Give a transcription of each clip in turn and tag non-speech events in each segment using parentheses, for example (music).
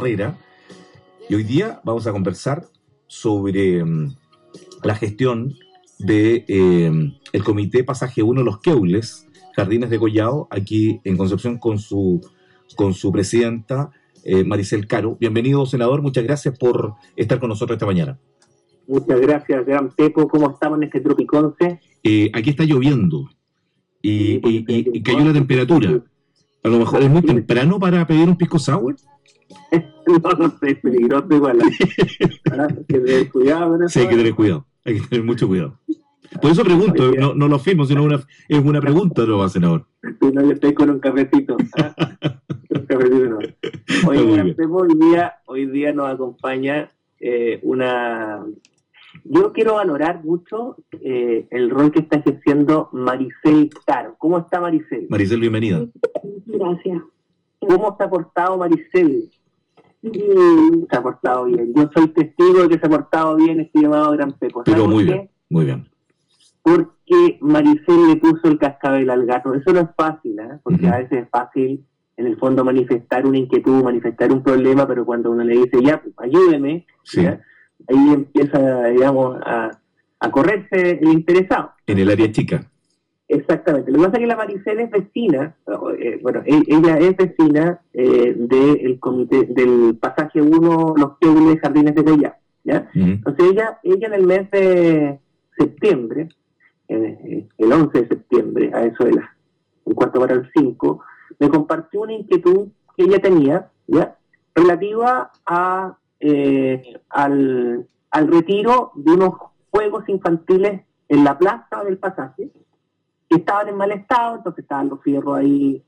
Herrera. Y hoy día vamos a conversar sobre mm, la gestión de eh, el Comité Pasaje 1 Los Queules, Jardines de Collao, aquí en Concepción con su, con su presidenta eh, Maricel Caro. Bienvenido, senador. Muchas gracias por estar con nosotros esta mañana. Muchas gracias, gran Pepo. ¿Cómo estamos en este tropiconce? Eh, aquí está lloviendo y, y- y- y cayó la temperatura. A lo mejor es muy temprano para pedir un pisco sour. (laughs) no, no sé, es peligroso igual. (laughs) Hay que tener cuidado. ¿no? Sí, hay que tener cuidado. Hay que tener mucho cuidado. Por eso pregunto, no, no lo afirmo, sino una, es una pregunta, no, senador. Si no, yo estoy con un cafecito. Ah, (laughs) un cafecito no. Hoy, día, hoy, día, hoy día nos acompaña eh, una... Yo quiero valorar mucho eh, el rol que está ejerciendo Maricel Caro. ¿Cómo está Maricel? Maricel, bienvenida. Gracias. ¿Cómo se ha portado Maricel? Se ha portado bien. Yo soy testigo de que se ha portado bien este llamado Gran Pepo. Pero ¿Sabe muy qué? bien, muy bien. Porque Maricel le puso el cascabel al gato. Eso no es fácil, ¿eh? porque a veces es fácil, en el fondo, manifestar una inquietud, manifestar un problema, pero cuando uno le dice, ya, pues, ayúdeme, Sí, ¿ya? ahí empieza, digamos, a, a correrse el interesado. en el área chica. Exactamente. Lo que pasa es que la Maricel es vecina, eh, bueno, e- ella es vecina eh, del comité, del pasaje 1, los Queules Jardines de Goya, ¿ya? Entonces ella, ella en el mes de septiembre, eh, el 11 de septiembre, a eso de las un cuarto para el 5, me compartió una inquietud que ella tenía, ¿ya? Relativa a, eh, al, al retiro de unos juegos infantiles en la plaza del pasaje, que estaban en mal estado, entonces estaban los fierros ahí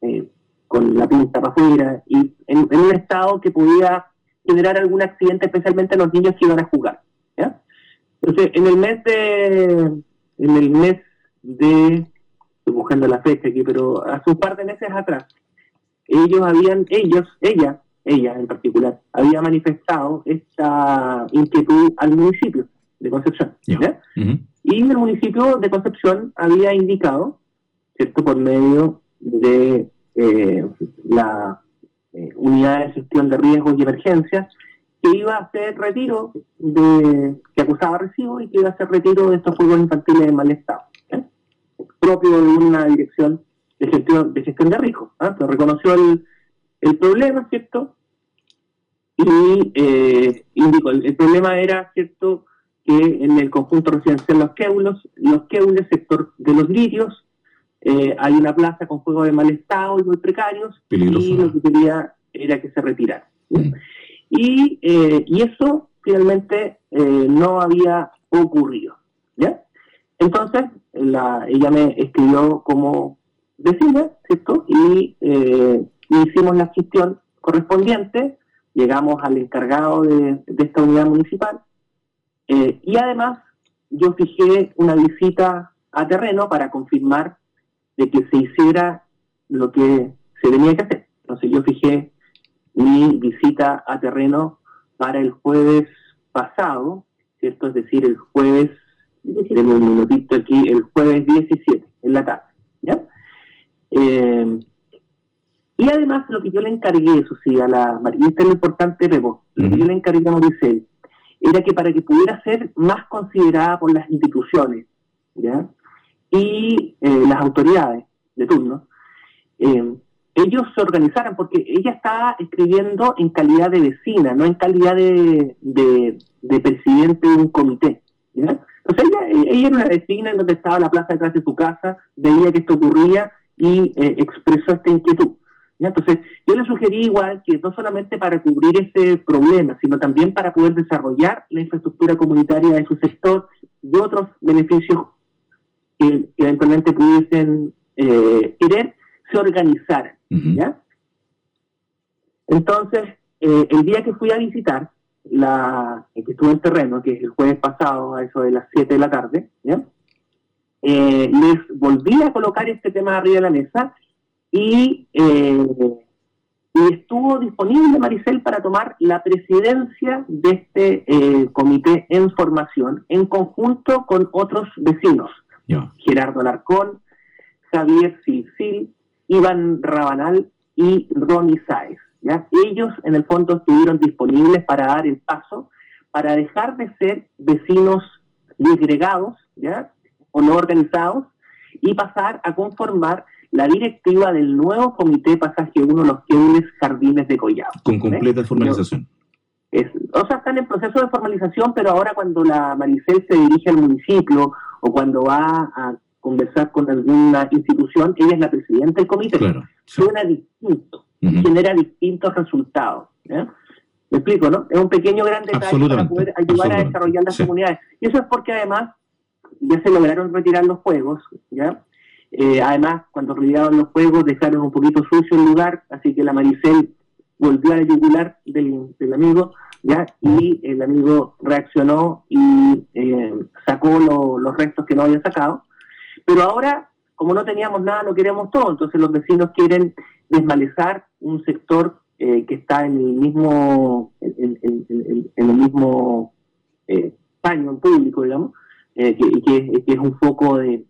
eh, con la punta para afuera, y en, en un estado que podía generar algún accidente, especialmente a los niños que iban a jugar. ¿ya? Entonces, en el mes de, en el mes de, estoy buscando la fecha aquí, pero hace un par de meses atrás, ellos habían, ellos, ella, ella en particular, había manifestado esta inquietud al municipio de Concepción. Y el municipio de Concepción había indicado, ¿cierto?, por medio de eh, la eh, unidad de gestión de riesgos y emergencias, que iba a hacer retiro de, que acusaba recibo y que iba a hacer retiro de estos juegos infantiles en mal estado, ¿eh? propio de una dirección de gestión de, riesgos. ¿ah? Pero reconoció el, el problema, ¿cierto? Y indicó, el problema era, ¿cierto?, que en el conjunto residencial Los Queulos, Los Queules, sector de los lirios, eh, hay una plaza con juegos de mal estado y muy precarios, Peligroso, y lo que quería era que se retirara. Mm. Y, eh, y eso finalmente eh, no había ocurrido. ¿ya? Entonces, la, ella me escribió como vecina, ¿cierto? Y eh, hicimos la gestión correspondiente, llegamos al encargado de, de esta unidad municipal, eh, y además yo fijé una visita a terreno para confirmar de que se hiciera lo que se tenía que hacer. Entonces yo fijé mi visita a terreno para el jueves pasado, ¿cierto? Es decir, el jueves, denme un minutito aquí, el jueves 17, en la tarde, ¿ya? Eh, y además lo que yo le encargué, eso sí, a la María, esto es lo importante, Pepo, lo que yo le encargué a Maricel, era que para que pudiera ser más considerada por las instituciones, ¿ya? Y eh, las autoridades de turno, eh, ellos se organizaran, porque ella estaba escribiendo en calidad de vecina, no en calidad de, de, de presidente de un comité. ¿ya? Entonces ella, ella era una vecina en donde estaba la plaza detrás de su casa, veía que esto ocurría y eh, expresó esta inquietud. ¿Ya? Entonces yo le sugerí igual que no solamente para cubrir ese problema, sino también para poder desarrollar la infraestructura comunitaria de su sector y otros beneficios que, que eventualmente pudiesen eh, querer, se organizaran. Entonces, eh, el día que fui a visitar, la, el que estuve en terreno, que es el jueves pasado, a eso de las 7 de la tarde, ¿ya? Eh, les volví a colocar este tema arriba de la mesa y, eh, y estuvo disponible Maricel para tomar la presidencia de este eh, comité en formación en conjunto con otros vecinos. Gerardo Alarcón, Javier Silsil, Iván Rabanal y Ronnie Sáez. ¿ya? Ellos, en el fondo, estuvieron disponibles para dar el paso, para dejar de ser vecinos disgregados, ¿ya? O no organizados, y pasar a conformar la directiva del nuevo Comité Pasaje 1 Los Queules Jardines de Collado. Con completa formalización. o sea, están en proceso de formalización, pero ahora cuando la Maricel se dirige al municipio o cuando va a conversar con alguna institución, ella es la presidenta del comité. Suena distinto, genera distintos resultados. ¿Me explico, no? Es un pequeño gran detalle para poder ayudar a desarrollar las comunidades. Y eso es porque además ya se lograron retirar los juegos, ¿ya? Eh, además, cuando retiraron los juegos dejaron un poquito sucio el lugar, así que la Maricel volvió a la del, del amigo, ¿ya? Y el amigo reaccionó y eh, sacó los restos que no había sacado. Pero ahora, como no teníamos nada, no queremos todo. Entonces los vecinos quieren desmalezar un sector eh, que está en el mismo, en, el mismo eh, paño público, digamos, que, que, es un foco de,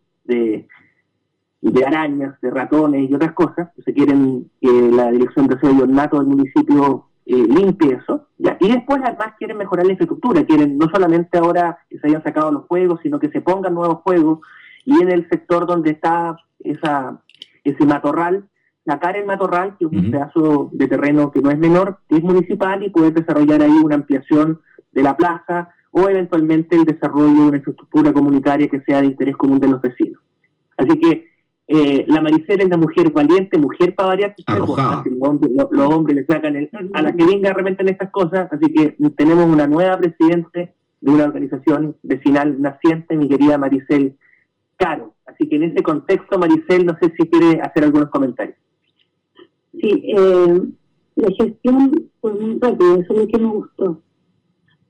arañas, de ratones y otras cosas. Se quieren que la Dirección de Desarrollo Nato del municipio limpie eso. Y después además quieren mejorar la infraestructura. Quieren no solamente ahora que se hayan sacado los juegos, sino que se pongan nuevos juegos y en el sector donde está esa, ese matorral, sacar el matorral, que es un pedazo de terreno que no es menor, que es municipal y poder desarrollar ahí una ampliación de la plaza o eventualmente el desarrollo de una infraestructura comunitaria que sea de interés común de los vecinos. Así que eh, la Maricela es la mujer valiente, mujer para variar, los, hombres, le sacan a la que venga de repente en estas cosas, así que tenemos una nueva presidente de una organización vecinal naciente, mi querida Maricel caro. Así que en ese contexto, Maricel, no sé si quiere hacer algunos comentarios. Sí, eh, la gestión fue muy rápida, eso es lo que me gustó.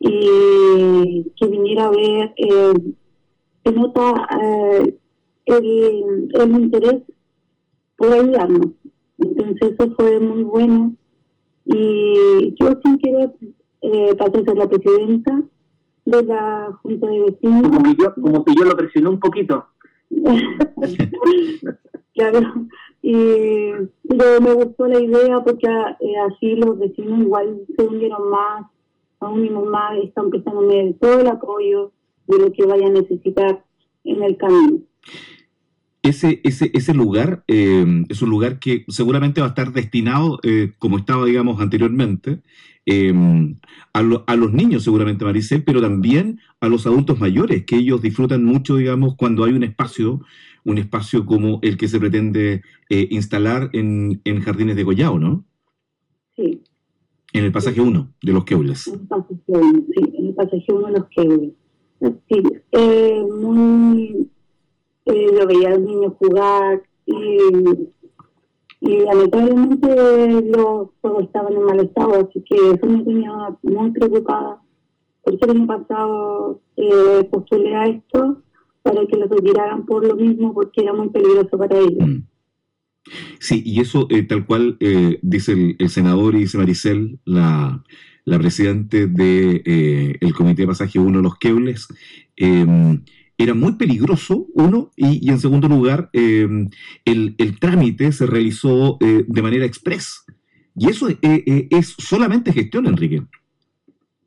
Y que viniera a ver, eh, se nota eh, el, el interés por ayudarnos. Entonces eso fue muy bueno. Y yo sin querer eh, pasé a ser la presidenta de la Junta de Vecinos. Como que yo, como que yo lo presioné un poquito. (laughs) claro, y, pero me gustó la idea porque eh, así los vecinos igual se unieron más, unimos más, están prestando todo el apoyo de lo que vayan a necesitar en el camino. Ese, ese, ese lugar eh, es un lugar que seguramente va a estar destinado, eh, como estaba, digamos, anteriormente, Em, a, a, los niños seguramente, Maricel, pero también a los adultos mayores, que ellos disfrutan mucho, digamos, cuando hay un espacio, un espacio como el que se pretende eh, instalar en, en, Jardines de Goyao, ¿no? Sí. En el pasaje 1 de los Keules. En el pasaje 1, sí, en el pasaje 1 de los Keules. Sí, muy... Eh, yo veía a los niños jugar y y lamentablemente los juegos estaban en mal estado, así que eso me tenía muy preocupada. Por eso el año pasado eh, postulé a esto para que lo retiraran por lo mismo, porque era muy peligroso para ellos. Mm. Sí, y eso eh, tal cual eh, dice el, senador y dice Maricel, la, la presidente del de, el Comité de Pasaje 1, los Keules, era muy peligroso, uno, y, en segundo lugar, em, el, trámite se realizó eh, de manera express. Y eso eh, eh, es solamente gestión, Enrique.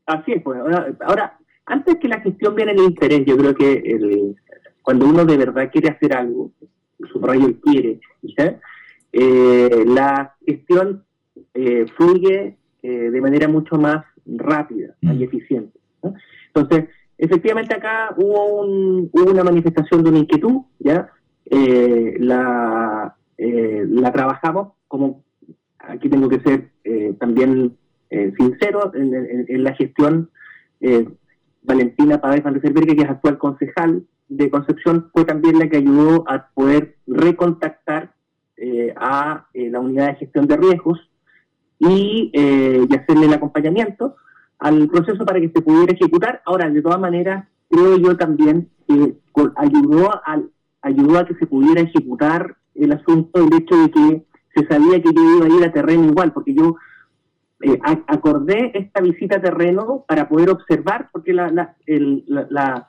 Así es, pues. Ahora, antes que la gestión viene el interés, yo creo que el, cuando uno de verdad quiere hacer algo, subrayo quiere, la gestión fluye de manera mucho más rápida y mm. eficiente. Entonces, Efectivamente acá hubo, una manifestación de una inquietud, ¿ya? Eh, la, eh, la trabajamos, como aquí tengo que ser eh, también sincero, en, la gestión, Valentina Pávez Van que es actual concejal de Concepción, fue también la que ayudó a poder recontactar a la unidad de gestión de riesgos y, y hacerle el acompañamiento al proceso para que se pudiera ejecutar. Ahora, de todas maneras, creo yo también que ayudó, a, que se pudiera ejecutar el asunto, el hecho de que se sabía que yo iba a ir a terreno igual, porque yo eh, acordé esta visita a terreno para poder observar, porque la, la, la,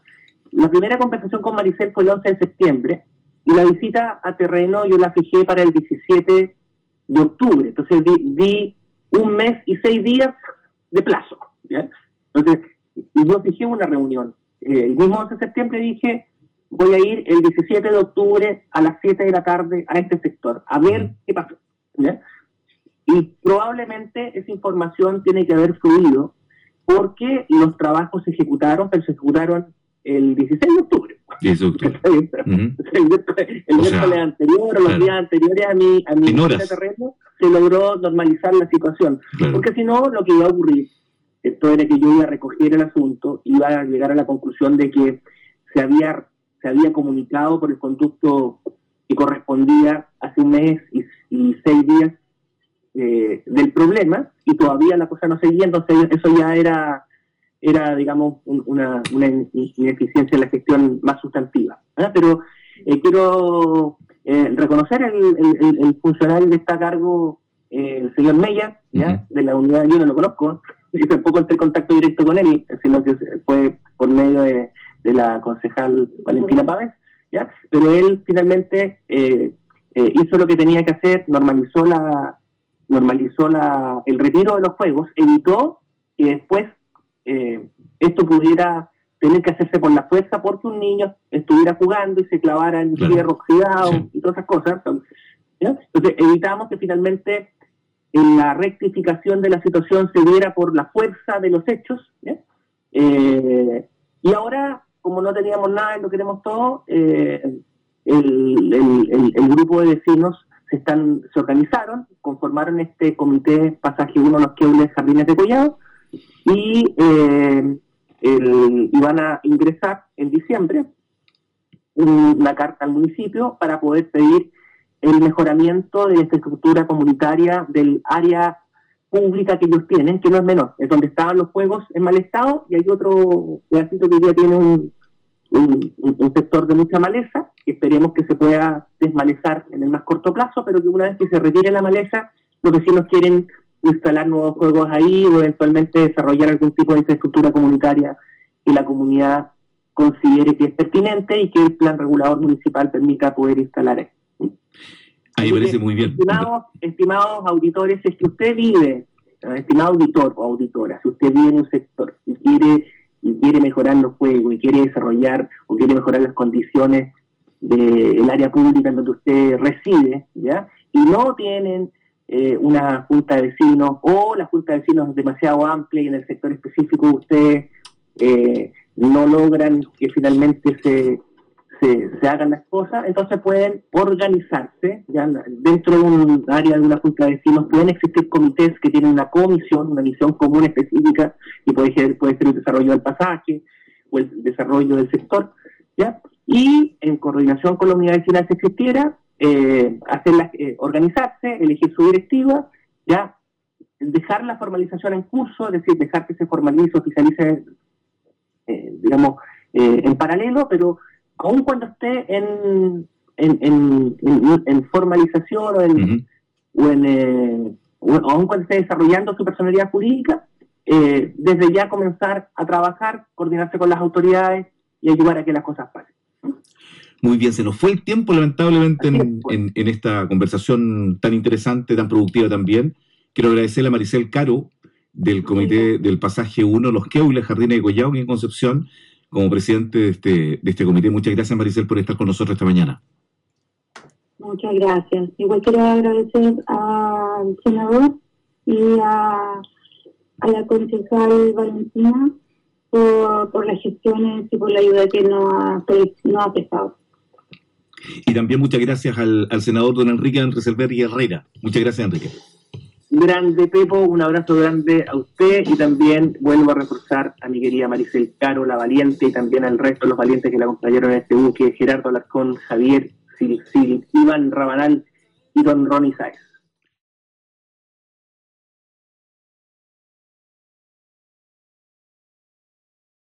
la, primera conversación con Maricel fue el 11 de septiembre, y la visita a terreno yo la fijé para el 17 de octubre. Entonces vi un mes y seis días de plazo. Entonces, yo fijé una reunión. Eh, el mismo 11 de septiembre dije, voy a ir el 17 de octubre a las 7 de la tarde a este sector, a ver qué pasó. Y probablemente esa información tiene que haber fluido porque los trabajos se ejecutaron, pero se ejecutaron el 16 de octubre. (laughs) El, miércoles anterior o los días anteriores a mi, a mi terreno se logró normalizar la situación. Porque si no, lo que iba a ocurrir, esto era que yo iba a recoger el asunto, iba a llegar a la conclusión de que se había, se había comunicado por el conducto que correspondía hace un mes y, seis días eh, del problema y todavía la cosa no seguía, entonces eso ya era era, digamos, una, una, ineficiencia en la gestión más sustantiva. Pero eh, quiero eh, reconocer el, el, funcionario que está a cargo, eh, el señor Meya, ¿ya? de la unidad, yo no lo conozco, y tampoco entré en contacto directo con él, sino que fue por medio de, la concejal Valentina Pávez, ¿ya? pero él finalmente hizo lo que tenía que hacer, normalizó la normalizó la, el retiro de los juegos, evitó que después eh, esto pudiera tener que hacerse por la fuerza porque un niño estuviera jugando y se clavara en claro. hierro oxidado y todas esas cosas. Entonces evitamos que finalmente en la rectificación de la situación se diera por la fuerza de los hechos. Eh, y ahora, como no teníamos nada y lo queremos todo, eh, el, grupo de vecinos se están se organizaron, conformaron este comité pasaje 1 los Queules Jardines de Collado, y eh, iban a ingresar en diciembre una carta al municipio para poder pedir el mejoramiento de la infraestructura comunitaria del área pública que ellos tienen, que no es menor, es donde estaban los juegos en mal estado y hay otro pedacito que ya tiene un, un, sector de mucha maleza, que esperemos que se pueda desmalezar en el más corto plazo, pero que una vez que se retire la maleza, los vecinos quieren instalar nuevos juegos ahí o eventualmente desarrollar algún tipo de infraestructura comunitaria que la comunidad considere que es pertinente y que el plan regulador municipal permita poder instalar ahí. Parece muy bien. Estimados, estimados auditores, es que usted vive, estimado auditor o auditora, si usted vive en un sector y quiere, y quiere mejorar los juegos y quiere desarrollar o quiere mejorar las condiciones del área pública en donde usted reside, ¿ya? Y no tienen eh, una junta de vecinos o la junta de vecinos es demasiado amplia y en el sector específico ustedes eh, no logran que finalmente se, se, hagan las cosas, entonces pueden organizarse ya dentro de un área de una junta de vecinos, pueden existir comités que tienen una comisión, una misión común específica y puede ser, puede ser el desarrollo del pasaje o el desarrollo del sector, ¿ya? Y en coordinación con la unidad vecinal si existiera, eh, hacerla, eh, organizarse, elegir su directiva, ya dejar la formalización en curso, es decir, dejar que se formalice, oficialice, eh, digamos, eh, en paralelo, pero aun cuando esté en, en, en, formalización o en, o en aun cuando esté desarrollando su personalidad jurídica, desde ya comenzar a trabajar, coordinarse con las autoridades y ayudar a que las cosas pasen. Muy bien, se nos fue el tiempo lamentablemente en, esta conversación tan interesante, tan productiva también. Quiero agradecerle a Maricel Caro del Comité del Pasaje 1, Los Queules, Jardines de Collao, en Concepción, como presidente de este, de este comité. Muchas gracias, Maricel, por estar con nosotros esta mañana. Muchas gracias. Igual quiero agradecer al senador y a, la concejal Valentina por, por, las gestiones y por la ayuda que nos ha, nos ha prestado. Y también muchas gracias al, senador don Enrique y Herrera. Muchas gracias, Enrique. Grande, Pepo, un abrazo grande a usted y también vuelvo a reforzar a mi querida Maricel Caro, la valiente, y también al resto de los valientes que la acompañaron en este buque, Gerardo Alarcón, Javier Sil, Iván Rabanal y don Ronnie Sáez.